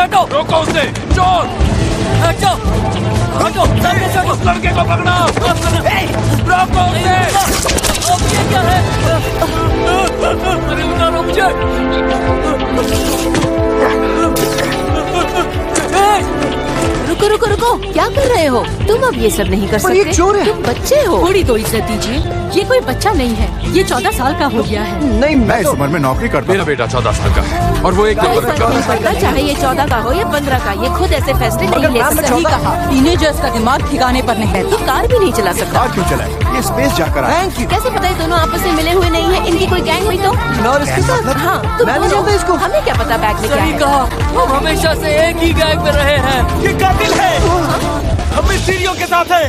हटो रोको उसे। चोर हटो हटो सामने से हटो उस लड़के को पकड़ो। रोको उसे। अब ये क्या है? अरे उतारो मुझे। रुको रुको रुको। क्या कर रहे हो? तुम अब ये सब नहीं कर पर ये सकते। चोर है। तुम बच्चे हो। थोड़ी तो इज़्ज़त दीजिए। ये कोई बच्चा नहीं है। ये चौदह साल का हो गया है। नहीं मैं इस तो उम्र में नौकरी करता मेरा बेटा चौदह साल का। है और वो एक नंबर का चाहे ये चौदह का हो या पंद्रह का ये खुद ऐसे फैसले नहीं ले सकता। सही कहा। टीनेजर्स का दिमाग ठिकाने पर नहीं ये कार भी नहीं चला सकता। क्यों चलाए? ये स्पेस जाकर आया थैंक यू कैसे पता है दोनों आपस में मिले हुए नहीं है? कोई गैंग हुई तो? और इसके साथ हाँ तुम मैं नहीं जानता इसको। हमें क्या पता बैग में क्या सही है कहा हम हमेशा से एक ही गैंग में रहे हैं। ये कातिल है। हम इस सीढ़ियों के साथ हैं।